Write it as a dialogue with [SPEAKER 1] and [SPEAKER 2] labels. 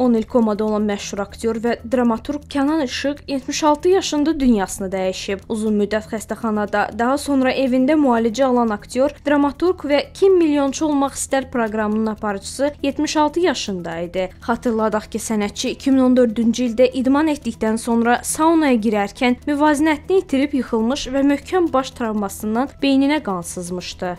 [SPEAKER 1] 10 il komada olan məşhur aktyor və dramaturq Kənan Işıq 76 yaşında dünyasını dəyişib. Uzun müddət xəstəxanada, daha sonra evində müalicə alan aktyor, dramaturq və Kim milyonçu olmaq istər proqramının aparıcısı 76 yaşında idi. Xatırladaq ki, sənətçi 2014-cü ildə idman etdikdən sonra saunaya girərkən müvazinətini itirib yıxılmış və möhkəm baş travmasından beyninə qan sızmışdı.